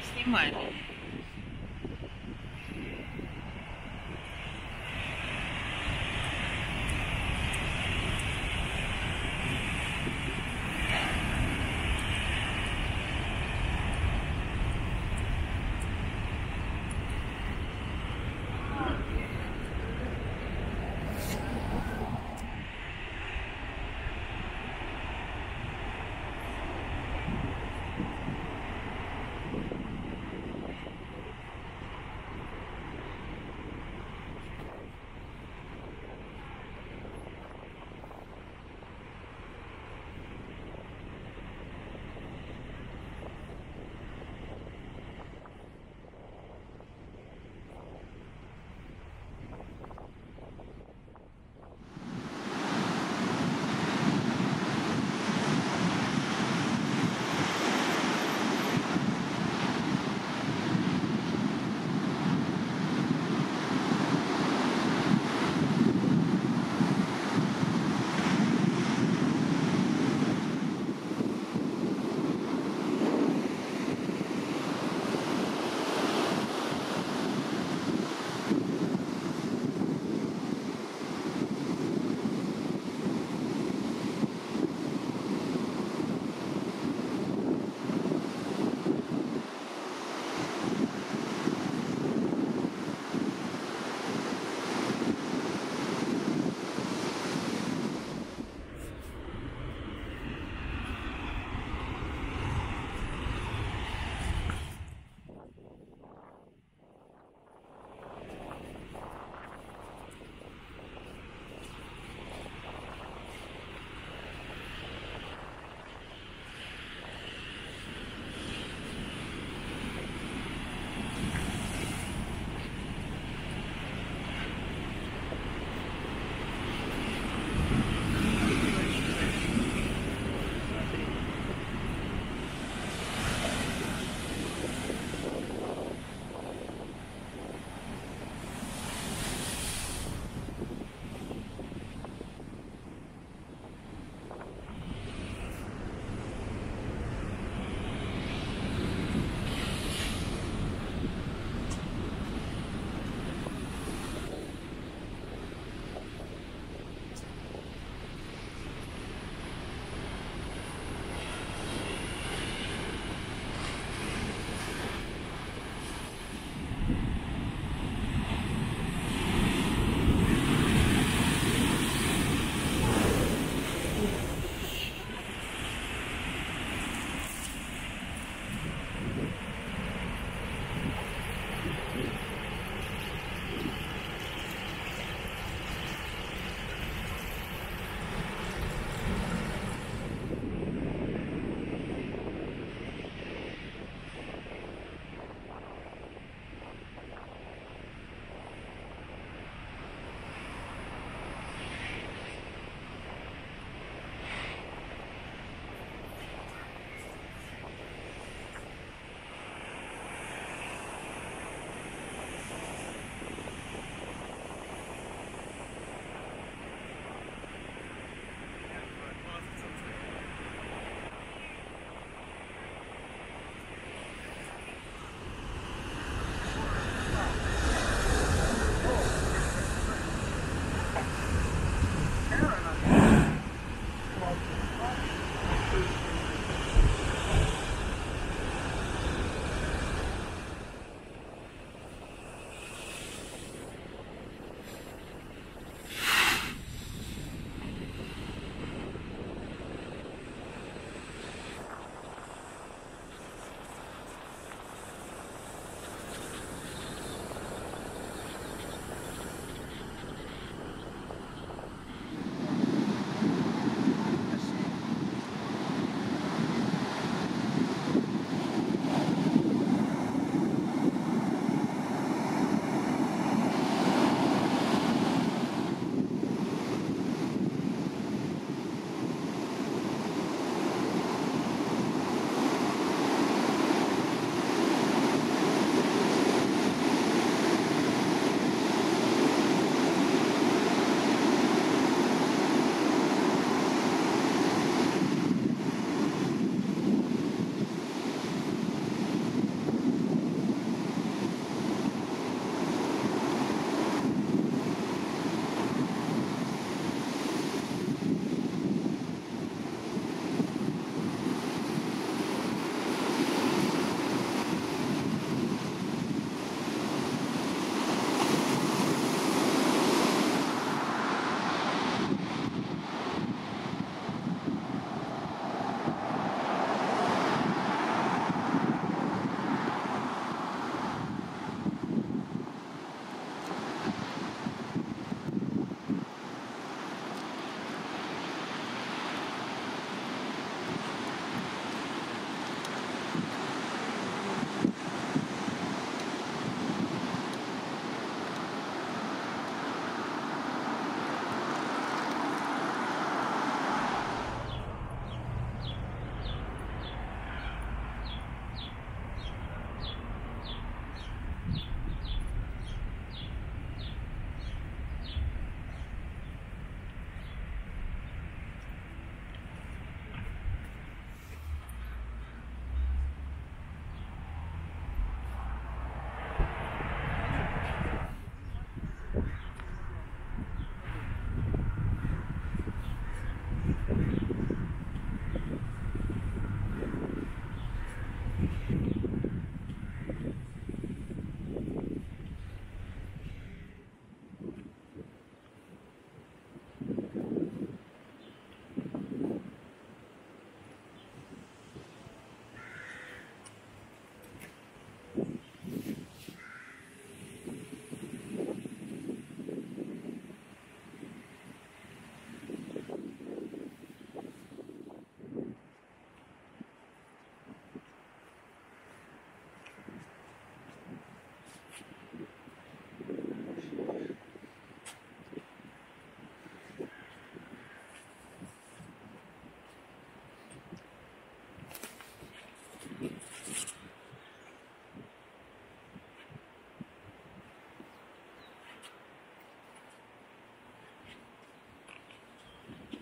Не снимай.